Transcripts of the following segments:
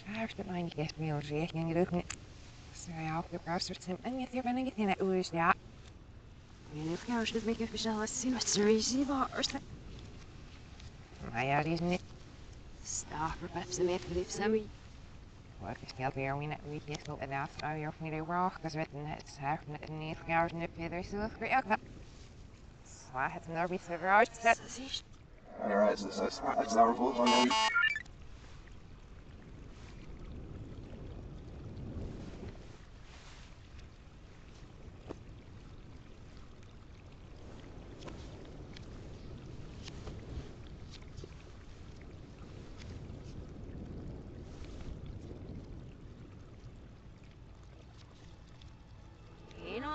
Schrijft mijn niet meer rekening doen. Så jag har browsert sem en jag ben inget henne us ja. Nu kan jag just mycket för själva sin vad så är var så. Nej, jag är inte. Stop för som är för det som vi. Vad ska jag göra när vi är så där så jag får det rock så vet ni så här när ni ska göra det för så för jag kan. Så jag har när vi så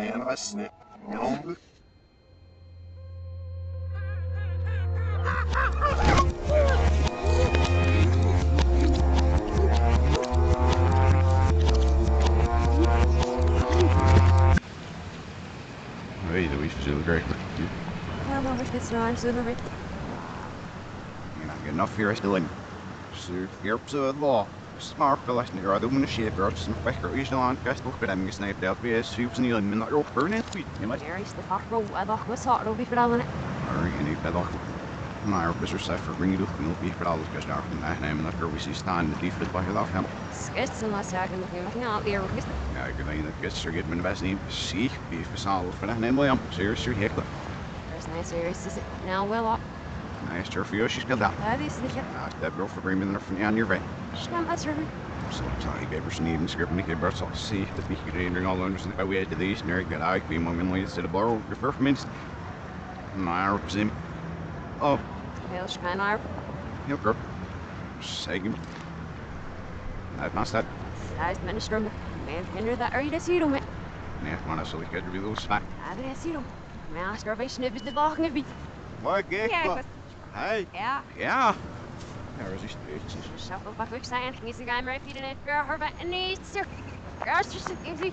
Hienosti. Hienosti. Hey, Louise, Fazula, great. You Kom over dit naar zullen we. know, get enough here still in. So, you're so law. Smart for listening to other when the shape or some quicker each on guest book but I'm gonna snipe out be soups and you'll not your burning sweet. You might There is the far row. I thought was hot over for all. or you need better. My officer said for bring you and be for all this guys down from that name and after we see stand the defeat by off him. Skits unless I can look everything out there. Because Yeah, good night that gets her getting the best name. See, be for all for that name William. Seriously, heck. there's nice serious is it now well up. Nice to for you, she's got that. That is the that girl for bringing her from on your right. Scam that's her. So sorry, Babers need script Nicky Burts. I'll see if the Nicky during all way we had to these near good I be moment leads to the borrow refer from inst. My him. Oh, Hell, scan our. he'll go. Second. I've not that. Size minister. Man, hinder that area to see them. Nah, man, I saw the kid to be those fat. I didn't see them. Man, starvation is the dog of it. What, gay? Yeah, Hey. yeah. Yeah. There is he. Shuffle back with science. He's the guy right feeding it. Girl, her back and knees. Sir. Girls, just easy.